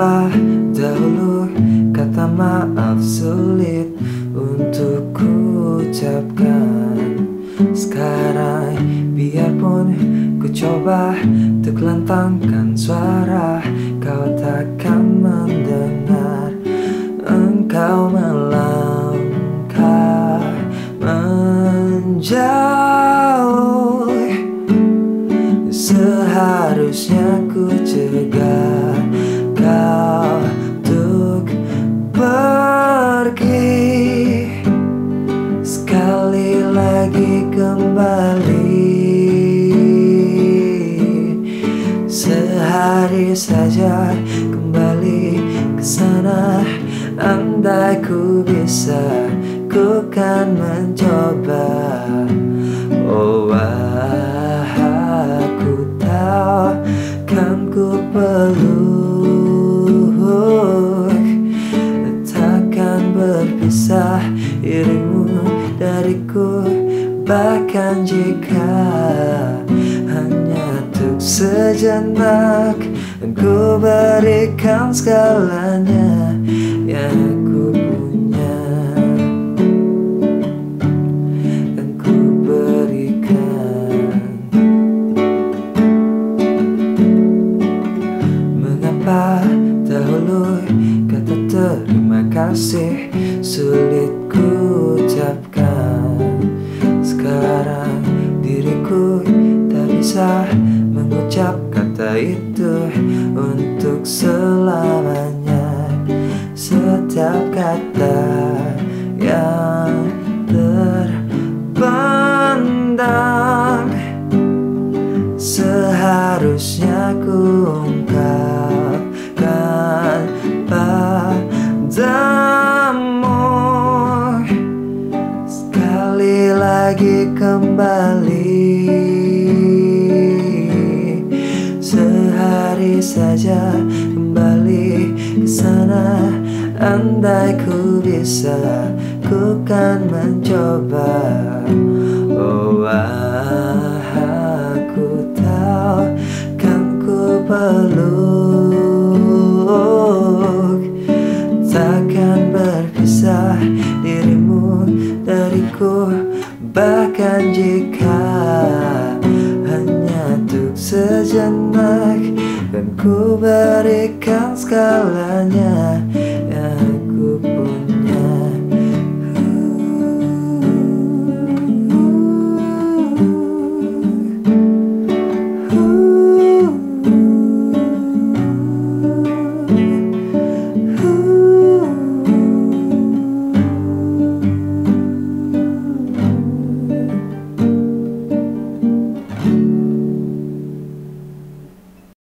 Mengapa dahulu kata maaf sulit untuk ku ucapkan. Sekarang biarpun ku coba untuk lantangkan suara Kau takkan mendengar Engkau melangkah menjauh Saja kembali ke sana. Andai ku bisa ku kan mencoba. Oh aku tahu kan ku peluk. Takkan berpisah dirimu dariku Bahkan jika sejenak Dan ku berikan segalanya yang ku punya. Dan ku berikan. Mengapa dahulu kata terima kasih sulit itu untuk selamanya. Setiap kata yang terpendam Seharusnya ku ungkapkan padamu. Sekali lagi kembali Sehari saja kembali ke sana. Andai ku bisa ku kan mencoba. Oh aku tahu kan ku peluk. Takkan berpisah dirimu dariku Bahkan jika sejenak Dan ku berikan segalanya